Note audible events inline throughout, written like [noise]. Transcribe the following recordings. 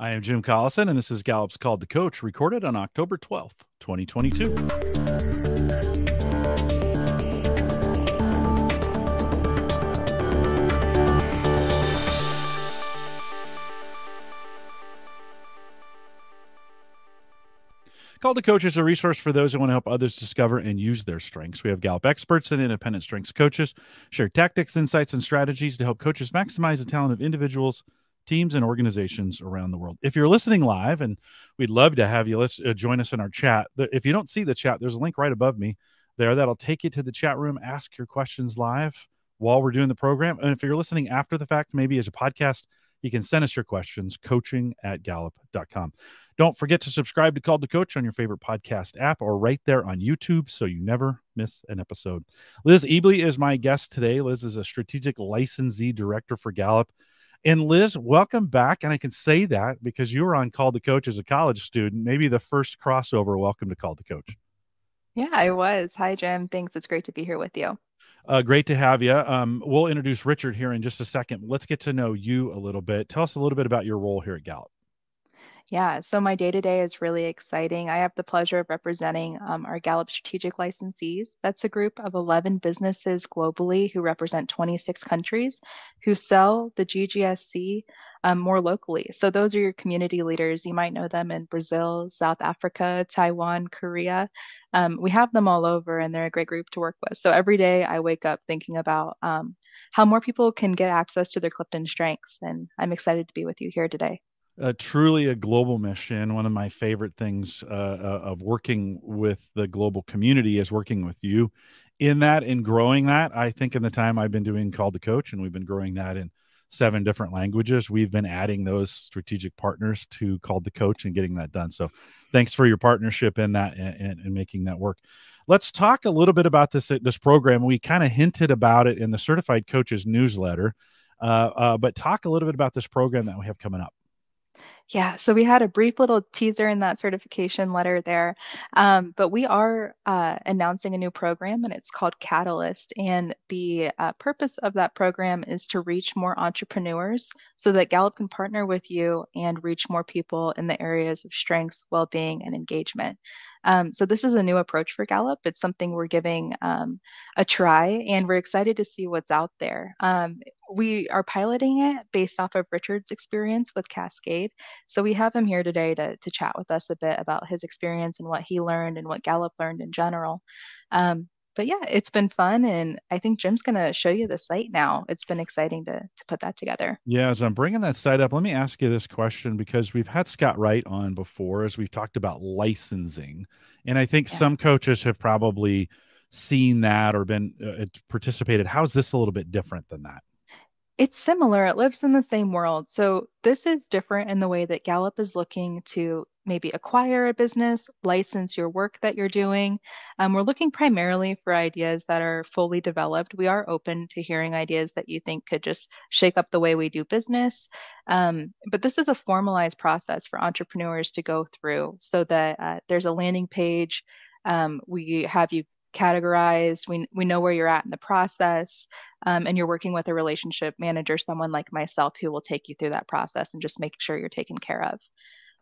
I am Jim Collison, and this is Gallup's Called to Coach, recorded on October 12th, 2022. Called to Coach is a resource for those who want to help others discover and use their strengths. We have Gallup experts and independent strengths coaches share tactics, insights, and strategies to help coaches maximize the talent of individuals teams and organizations around the world. If you're listening live, and we'd love to have you listen, uh, join us in our chat. If you don't see the chat, there's a link right above me there that'll take you to the chat room. Ask your questions live while we're doing the program. And if you're listening after the fact, maybe as a podcast, you can send us your questions, coaching at gallup.com. Don't forget to subscribe to Called to Coach on your favorite podcast app or right there on YouTube so you never miss an episode. Liz Uebele is my guest today. Liz is a strategic licensee director for Gallup. And Liz, welcome back. And I can say that because you were on Call to Coach as a college student, maybe the first crossover. Welcome to Call to Coach. Yeah, I was. Hi, Jim. Thanks. It's great to be here with you. Uh, great to have you. Um, we'll introduce Richard here in just a second. Let's get to know you a little bit. Tell us a little bit about your role here at Gallup. Yeah, so my day to day is really exciting. I have the pleasure of representing um, our Gallup Strategic Licensees. That's a group of 11 businesses globally who represent 26 countries who sell the GGSC um, more locally. So those are your community leaders. You might know them in Brazil, South Africa, Taiwan, Korea. Um, we have them all over, and they're a great group to work with. So every day I wake up thinking about um, how more people can get access to their Clifton strengths. And I'm excited to be with you here today uh, truly a global mission. One of my favorite things uh, uh, of working with the global community is working with you in that and growing that. I think in the time I've been doing Called to Coach, and we've been growing that in seven different languages, we've been adding those strategic partners to Called to Coach and getting that done. So thanks for your partnership in that and, and, and making that work. Let's talk a little bit about this this program. We kind of hinted about it in the Certified Coaches newsletter, uh, uh, but talk a little bit about this program that we have coming up. Yeah, so we had a brief little teaser in that certification letter there, um, but we are uh, announcing a new program and it's called Catalyst. And the uh, purpose of that program is to reach more entrepreneurs so that Gallup can partner with you and reach more people in the areas of strengths, well being, and engagement. Um, so this is a new approach for Gallup. It's something we're giving um, a try, and we're excited to see what's out there. We are piloting it based off of Richard's experience with Cascade. So we have him here today to, to chat with us a bit about his experience and what he learned and what Gallup learned in general. Um, but yeah, it's been fun. And I think Jim's going to show you the site now. It's been exciting to, to put that together. Yeah, as I'm bringing that site up, let me ask you this question because we've had Scott Wright on before as we've talked about licensing. And I think yeah. some coaches have probably seen that or been uh, participated. How's this a little bit different than that? It's similar. It lives in the same world. So this is different in the way that Gallup is looking to maybe acquire a business, license your work that you're doing. Um, we're looking primarily for ideas that are fully developed. We are open to hearing ideas that you think could just shake up the way we do business. Um, but this is a formalized process for entrepreneurs to go through so that uh, there's a landing page. Um, we have you categorized. We, we know where you're at in the process um, and you're working with a relationship manager someone like myself who will take you through that process and just make sure you're taken care of.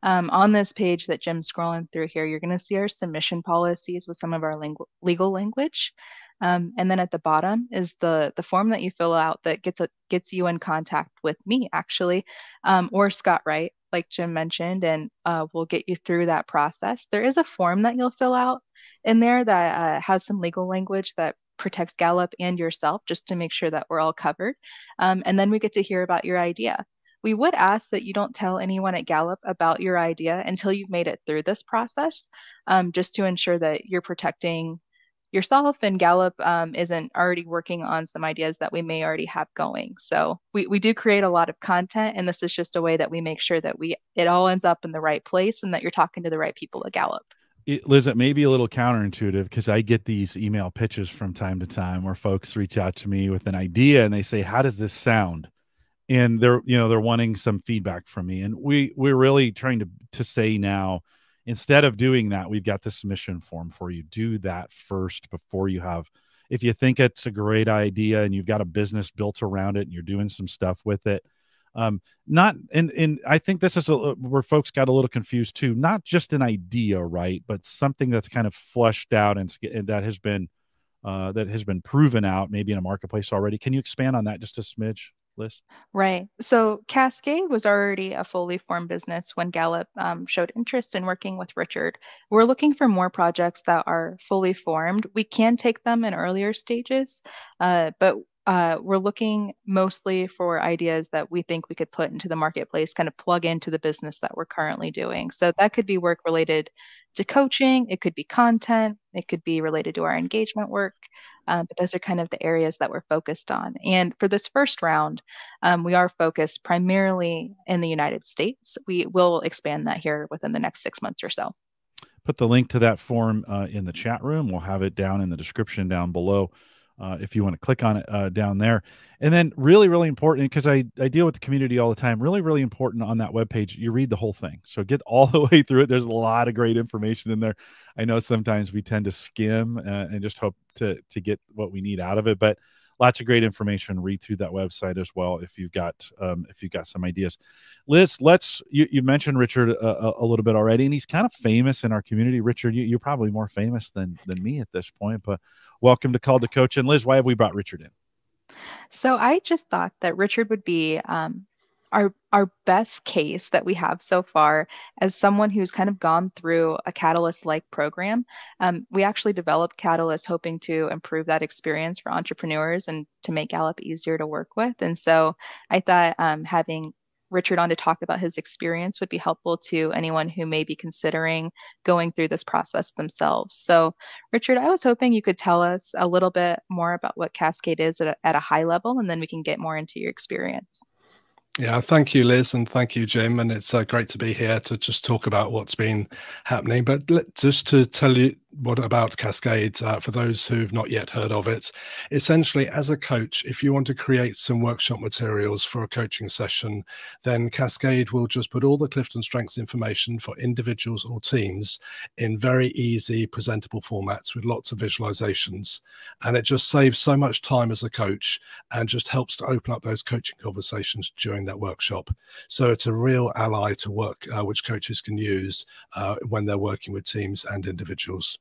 Um, on this page that jim's scrolling through here you're going to see our submission policies with some of our ling- legal language um, and then at the bottom is the the form that you fill out that gets a, gets you in contact with me actually um, or scott wright like Jim mentioned, and uh, we'll get you through that process. There is a form that you'll fill out in there that uh, has some legal language that protects Gallup and yourself just to make sure that we're all covered. Um, and then we get to hear about your idea. We would ask that you don't tell anyone at Gallup about your idea until you've made it through this process, um, just to ensure that you're protecting yourself and Gallup um, isn't already working on some ideas that we may already have going. So we, we do create a lot of content, and this is just a way that we make sure that we it all ends up in the right place and that you're talking to the right people at Gallup. It, Liz, it may be a little counterintuitive because I get these email pitches from time to time where folks reach out to me with an idea and they say, "How does this sound?" And they're you know they're wanting some feedback from me, and we we're really trying to to say now Instead of doing that, we've got the submission form for you. Do that first before you have. If you think it's a great idea and you've got a business built around it and you're doing some stuff with it, Um, not and and I think this is a, where folks got a little confused too. Not just an idea, right, but something that's kind of fleshed out and, and that has been uh, that has been proven out, maybe in a marketplace already. Can you expand on that just a smidge? Liz? Right. So Cascade was already a fully formed business when Gallup um, showed interest in working with Richard. We're looking for more projects that are fully formed. We can take them in earlier stages, uh, but uh, we're looking mostly for ideas that we think we could put into the marketplace, kind of plug into the business that we're currently doing. So that could be work related to coaching, it could be content, it could be related to our engagement work. Um, but those are kind of the areas that we're focused on. And for this first round, um, we are focused primarily in the United States. We will expand that here within the next six months or so. Put the link to that form uh, in the chat room. We'll have it down in the description down below uh, if you want to click on it uh, down there. And then really, really important because I, I deal with the community all the time. Really, really important on that web page. You read the whole thing. So get [laughs] all the way through it. There's a lot of great information in there. I know sometimes we tend to skim uh, and just hope to to get what we need out of it, but lots of great information. Read through that website as well if you've got um, if you've got some ideas. Liz, let's you, you mentioned Richard a, a, little bit already, and he's kind of famous in our community. Richard, you, are probably more famous than than me at this point, but welcome to Call to Coach. And Liz, why have we brought Richard in? So I just thought that Richard would be um, our our best case that we have so far as someone who's kind of gone through a catalyst like program um, we actually developed catalyst hoping to improve that experience for entrepreneurs and to make gallup easier to work with. And so i thought um, having richard on to talk about his experience would be helpful to anyone who may be considering going through this process themselves. So richard i was hoping you could tell us a little bit more about what cascade is at a, at a high level and then we can get more into your experience yeah, thank you, Liz, and thank you, Jim. And it's uh, great to be here to just talk about what's been happening. But let, just to tell you what about Cascade uh, for those who've not yet heard of it. Essentially, as a coach, if you want to create some workshop materials for a coaching session, then Cascade will just put all the Clifton Strengths information for individuals or teams in very easy, presentable formats with lots of visualizations. And it just saves so much time as a coach and just helps to open up those coaching conversations during that workshop. So it's a real ally to work, uh, which coaches can use uh, when they're working with teams and individuals.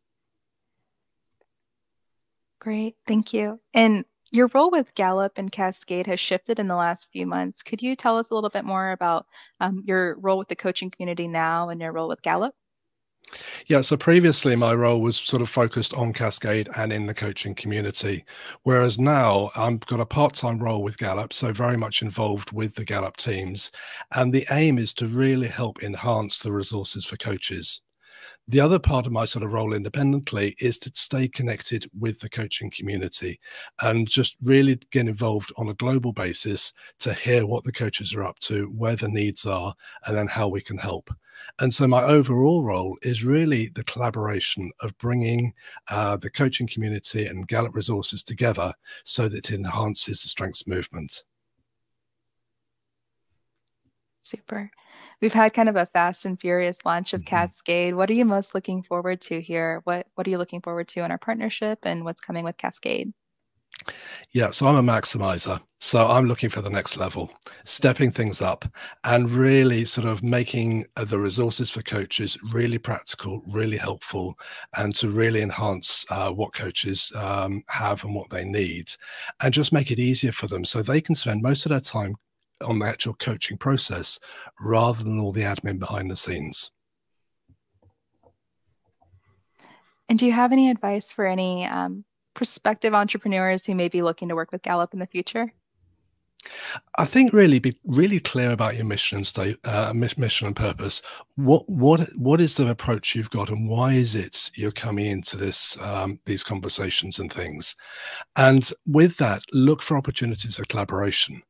Great, thank you. And your role with Gallup and Cascade has shifted in the last few months. Could you tell us a little bit more about um, your role with the coaching community now and your role with Gallup? Yeah, so previously my role was sort of focused on Cascade and in the coaching community, whereas now I've got a part time role with Gallup, so very much involved with the Gallup teams. And the aim is to really help enhance the resources for coaches. The other part of my sort of role independently is to stay connected with the coaching community and just really get involved on a global basis to hear what the coaches are up to, where the needs are, and then how we can help. And so my overall role is really the collaboration of bringing uh, the coaching community and Gallup resources together so that it enhances the strengths movement. Super. We've had kind of a fast and furious launch of mm-hmm. Cascade. What are you most looking forward to here? What What are you looking forward to in our partnership, and what's coming with Cascade? Yeah, so I'm a maximizer. So I'm looking for the next level, stepping things up and really sort of making uh, the resources for coaches really practical, really helpful, and to really enhance uh, what coaches um, have and what they need, and just make it easier for them so they can spend most of their time on the actual coaching process rather than all the admin behind the scenes. And do you have any advice for any um, prospective entrepreneurs who may be looking to work with Gallup in the future? I think really be really clear about your mission and state, uh, mission and purpose. What what what is the approach you've got, and why is it you're coming into this um, these conversations and things? And with that, look for opportunities of collaboration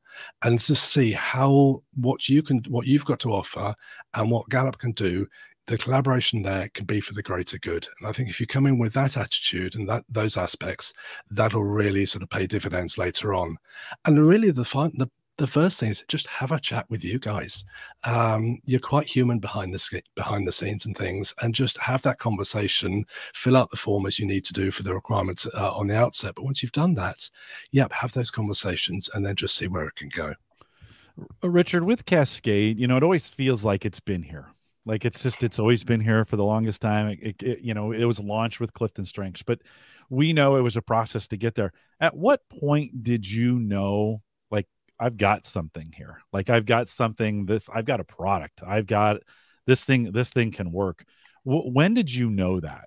and to see how what you can what you've got to offer and what Gallup can do the collaboration there can be for the greater good. And i think if you come in with that attitude and that those aspects that'll really sort of pay dividends later on. And really the the the first thing is just have a chat with you guys. Um, you're quite human behind the behind the scenes and things, and just have that conversation. Fill out the form as you need to do for the requirements uh, on the outset. But once you've done that, yep, have those conversations, and then just see where it can go. Richard, with Cascade, you know, it always feels like it's been here. Like it's just, it's always been here for the longest time. It, it, it, you know, it was launched with Clifton Strengths, but we know it was a process to get there. At what point did you know, I've got something here? Like, I've got something. This, I've got a product. I've got this thing. This thing can work. W- when did you know that?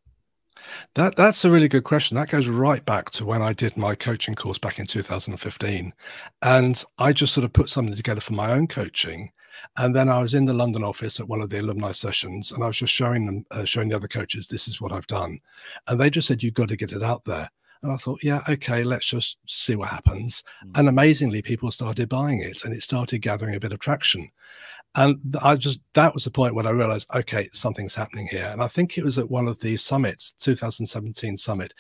That that's a really good question. That goes right back to when I did my coaching course back in 2015, and I just sort of put something together for my own coaching. And then I was in the London office at one of the alumni sessions, and I was just showing them, uh, showing the other coaches, this is what I've done, and they just said, "You've got to get it out there." And I thought, yeah, okay, let's just see what happens. Mm. And amazingly, people started buying it, and it started gathering a bit of traction. And I just, that was the point when I realized, okay, something's happening here. And I think it was at one of the summits, 2017 summit,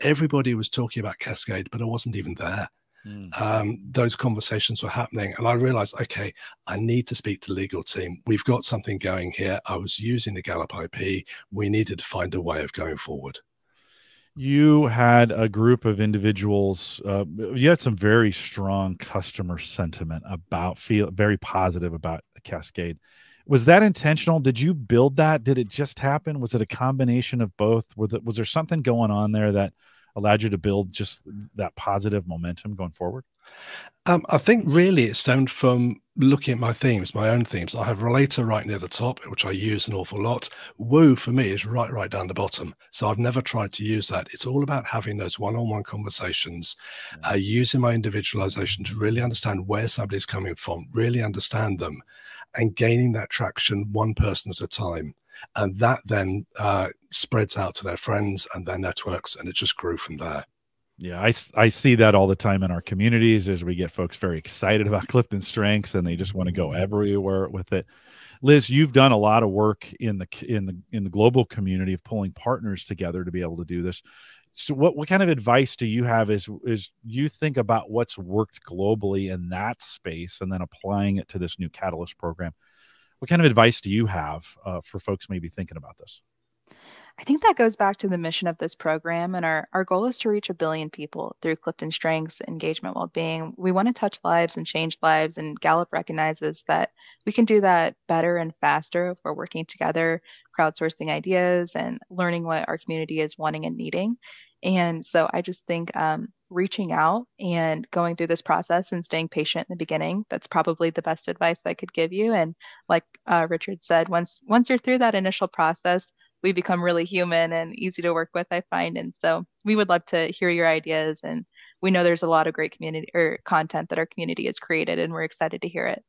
everybody was talking about Cascade, but I wasn't even there. Mm. Um, those conversations were happening, and I realized, okay, I need to speak to the legal team. We've got something going here. I was using the Gallup IP. We needed to find a way of going forward you had a group of individuals uh, you had some very strong customer sentiment about feel very positive about cascade. Was that intentional? Did you build that? Did it just happen? Was it a combination of both? Was, it, was there something going on there that allowed you to build just that positive momentum going forward um, I think really it stemmed from looking at my themes, my own themes. I have relator right near the top, which I use an awful lot. Woo for me is right, right down the bottom. So I've never tried to use that. It's all about having those one-on-one conversations, uh, using my individualization to really understand where somebody's coming from, really understand them, and gaining that traction one person at a time. And that then uh, spreads out to their friends and their networks, and it just grew from there. Yeah, I, I see that all the time in our communities as we get folks very excited about [laughs] Clifton Strengths and they just want to go mm-hmm. everywhere with it. Liz, you've done a lot of work in the in the in the global community of pulling partners together to be able to do this. So what, what kind of advice do you have as is you think about what's worked globally in that space and then applying it to this new catalyst program? What kind of advice do you have uh, for folks maybe thinking about this? I think that goes back to the mission of this program. And our, our goal is to reach a billion people through Clifton Strengths, engagement, well being. We want to touch lives and change lives. And Gallup recognizes that we can do that better and faster if we're working together, crowdsourcing ideas and learning what our community is wanting and needing. And so I just think um, reaching out and going through this process and staying patient in the beginning that's probably the best advice i could give you and like uh, richard said once once you're through that initial process we become really human and easy to work with i find. And so we would love to hear your ideas and we know there's a lot of great community or content that our community has created and we're excited to hear it.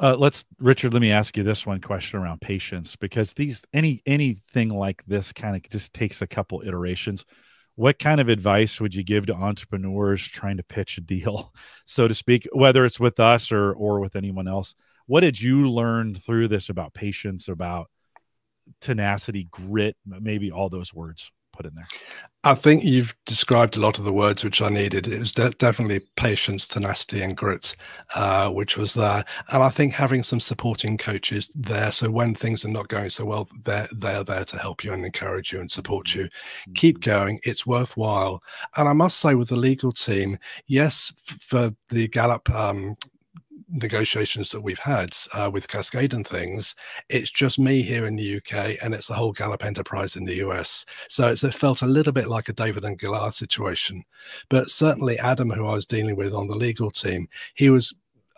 Uh, let's richard let me ask you this one question around patience because these any anything like this kind of just takes a couple iterations. What kind of advice would you give to entrepreneurs trying to pitch a deal [laughs] so to speak whether it's with us or or with anyone else? What did you learn through this about patience about tenacity, grit, maybe all those words put in there. I think you've described a lot of the words which I needed. It was de definitely patience, tenacity, and grit, uh, which was there. And I think having some supporting coaches there, so when things are not going so well, they're they're there to help you and encourage you and support you. Mm -hmm. Keep going; it's worthwhile. And I must say, with the legal team, yes, for the Gallup um, negotiations that we've had uh, with Cascade and things, it's just me here in the UK and it's the whole Gallup enterprise in the US. So it felt a little bit like a David and Goliath situation. But certainly Adam, who I was dealing with on the legal team, he was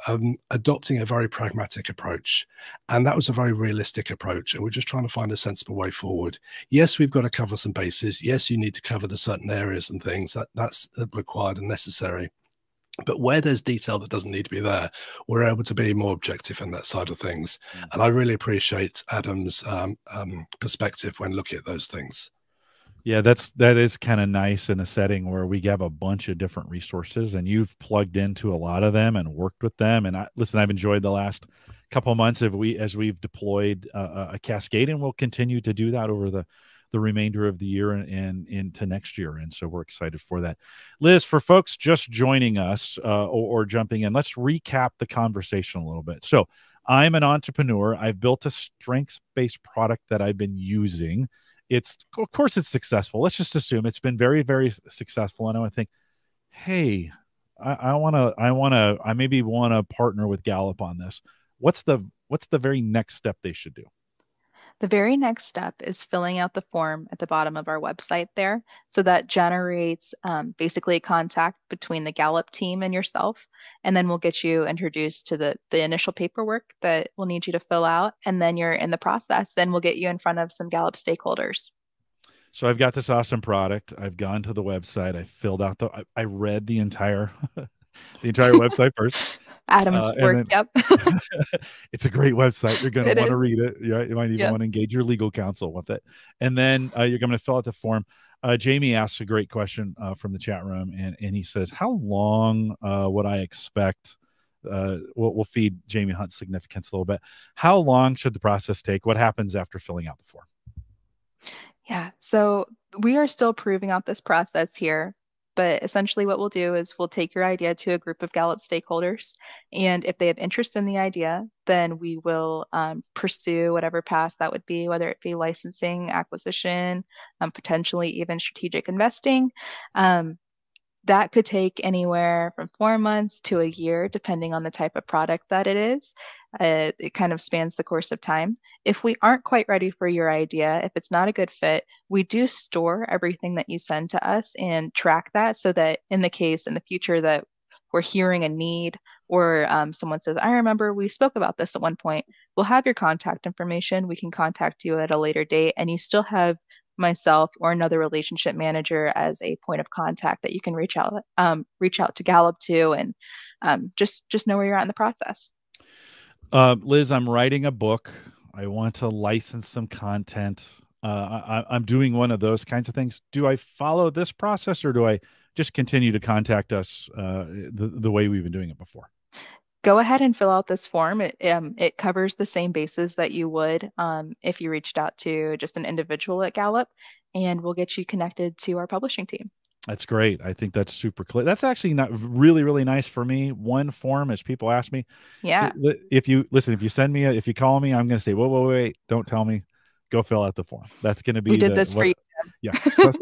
um, adopting a very pragmatic approach. And that was a very realistic approach. And we're just trying to find a sensible way forward. Yes, we've got to cover some bases. Yes, you need to cover the certain areas and things that that's required and necessary. But where there's detail that doesn't need to be there, we're able to be more objective in that side of things. Mm-hmm. And I really appreciate Adam's um, um, perspective when looking at those things. Yeah, that's that is kind of nice in a setting where we have a bunch of different resources, and you've plugged into a lot of them and worked with them. And I listen, I've enjoyed the last couple months of we as we've deployed uh, a cascade, and we'll continue to do that over the the remainder of the year and, and into next year. And so we're excited for that. Liz, for folks just joining us uh, or, or jumping in, let's recap the conversation a little bit. So I'm an entrepreneur. I've built a strengths based product that I've been using. It's, of course, it's successful. Let's just assume it's been very, very successful. And I think, hey, I want to, I want to, I maybe want to partner with Gallup on this. What's the, what's the very next step they should do? The very next step is filling out the form at the bottom of our website there. So that generates um, basically a contact between the Gallup team and yourself. And then we'll get you introduced to the, the initial paperwork that we'll need you to fill out. And then you're in the process. Then we'll get you in front of some Gallup stakeholders. So I've got this awesome product. I've gone to the website. I filled out the. I, I read the entire, [laughs] the entire [laughs] website first. Adam's uh, work. Then, yep. [laughs] [laughs] it's a great website. You're going to want to read it. Right? You might even yep. want to engage your legal counsel with it. And then uh, you're going to fill out the form. Uh, Jamie asks a great question uh, from the chat room, and, and he says, How long uh, would I expect? Uh, we'll, we'll feed Jamie Hunt's significance a little bit. How long should the process take? What happens after filling out the form? Yeah, so we are still proving out this process here. But essentially, what we'll do is we'll take your idea to a group of Gallup stakeholders. And if they have interest in the idea, then we will um, pursue whatever path that would be, whether it be licensing, acquisition, um, potentially even strategic investing. Um, that could take anywhere from four months to a year, depending on the type of product that it is. Uh, it kind of spans the course of time. If we aren't quite ready for your idea, if it's not a good fit, we do store everything that you send to us and track that so that in the case in the future that we're hearing a need or um, someone says, I remember we spoke about this at one point, we'll have your contact information. We can contact you at a later date, and you still have myself or another relationship manager as a point of contact that you can reach out um, reach out to Gallup to and um, just just know where you're at in the process. Uh, Liz, I'm writing a book. I want to license some content. Uh, I, am doing one of those kinds of things. Do I follow this process or do I just continue to contact us uh, the, the way we've been doing it before? Go ahead and fill out this form. It, um, it covers the same bases that you would um, if you reached out to just an individual at Gallup, and we'll get you connected to our publishing team. That's great. I think that's super clear. That's actually not really, really nice for me. One form, as people ask me, yeah. If you listen, if you send me, a, if you call me, I'm going to say, whoa, whoa, wait, don't tell me. Go fill out the form. That's going to be. We did the, this what, for you. Yeah.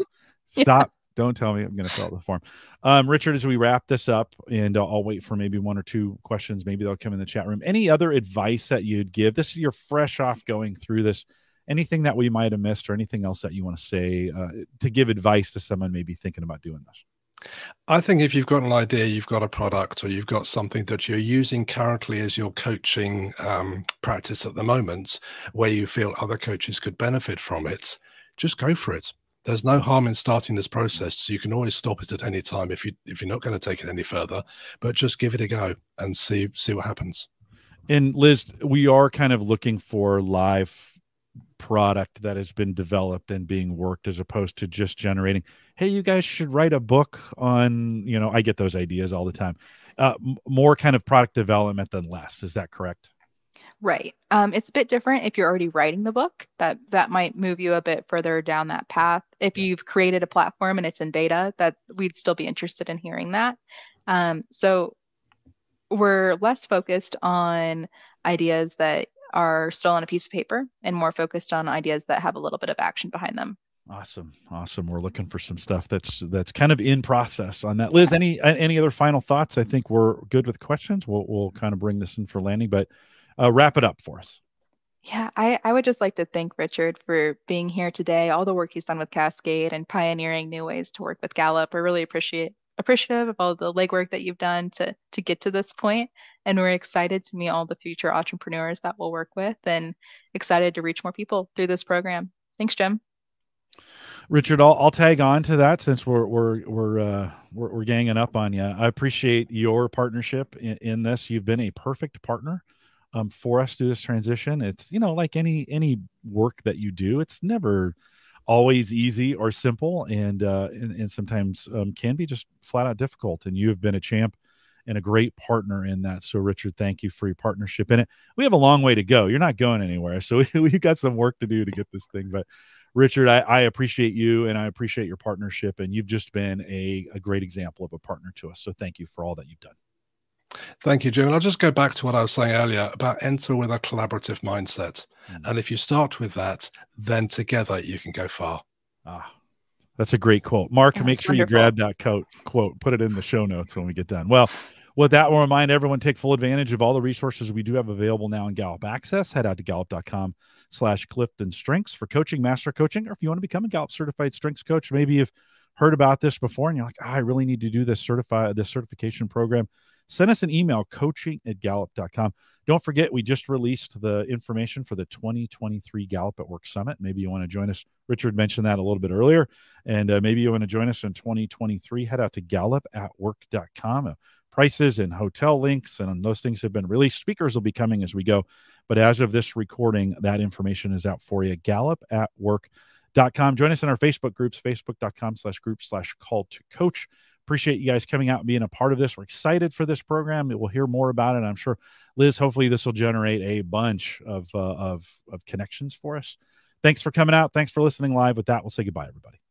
[laughs] Stop don't tell me. I'm going to fill out the form. Um, Richard, as we wrap this up, and uh, I'll wait for maybe one or two questions. Maybe they'll come in the chat room. Any other advice that you'd give? This is you're fresh off going through this. Anything that we might have missed, or anything else that you want to say uh, to give advice to someone maybe thinking about doing this? I think if you've got an idea, you've got a product, or you've got something that you're using currently as your coaching um, practice at the moment, where you feel other coaches could benefit from it, just go for it there's no harm in starting this process so you can always stop it at any time if you if you're not going to take it any further but just give it a go and see see what happens. And liz we are kind of looking for live product that has been developed and being worked as opposed to just generating hey you guys should write a book on you know i get those ideas all the time. Uh, more kind of product development than less is that correct Right. Um, it's a bit different if you're already writing the book. That that might move you a bit further down that path. If you've created a platform and it's in beta, that we'd still be interested in hearing that. Um, so we're less focused on ideas that are still on a piece of paper and more focused on ideas that have a little bit of action behind them. Awesome, awesome. We're looking for some stuff that's that's kind of in process on that. Liz, any any other final thoughts? I think we're good with questions. We'll we'll kind of bring this in for landing, but uh, wrap it up for us. Yeah, I, I would just like to thank Richard for being here today, all the work he's done with Cascade and pioneering new ways to work with Gallup. I really appreciate appreciative of all the legwork that you've done to to get to this point and we're excited to meet all the future entrepreneurs that we'll work with and excited to reach more people through this program. Thanks jim. Richard i'll, I'll tag on to that since we're we're we're uh we're, we're ganging up on you i appreciate your partnership in, in this. You've been a perfect partner um, for us through this transition. It's you know like any any work that you do, it's never always easy or simple, and uh, and, and sometimes um, can be just flat out difficult. And you have been a champ and a great partner in that. So Richard, thank you for your partnership in it. We have a long way to go. You're not going anywhere, so we, [laughs] we've got some work to do to get this thing, but. Richard, I, I, appreciate you and I appreciate your partnership, and you've just been a, a great example of a partner to us. So thank you for all that you've done. Thank you, Jim. And I'll just go back to what I was saying earlier about enter with a collaborative mindset. Mm-hmm. And if you start with that, then together you can go far. Ah, That's a great quote. Mark, That's make sure wonderful. you grab that quote, quote, put it in the show notes when we get done. Well, with that, we'll remind everyone take full advantage of all the resources we do have available now in Gallup Access. Head out to gallup.com slash Clifton Strengths for coaching, master coaching, or if you want to become a Gallup certified strengths coach, maybe you've heard about this before and you're like, oh, I really need to do this certify this certification program. Send us an email, coaching at gallup.com. Don't forget, we just released the information for the 2023 Gallup at Work Summit. Maybe you want to join us. Richard mentioned that a little bit earlier. And uh, maybe you want to join us in 2023. Head out to gallup at work.com. Uh, prices and hotel links and those things have been released. Speakers will be coming as we go. But as of this recording, that information is out for you. Gallup at work.com. Join us in our Facebook groups, facebook.com slash group slash call to coach. Appreciate you guys coming out and being a part of this. We're excited for this program. We'll hear more about it. I'm sure, Liz, hopefully this will generate a bunch of, uh, of, of connections for us. Thanks for coming out. Thanks for listening live. With that, we'll say goodbye, everybody.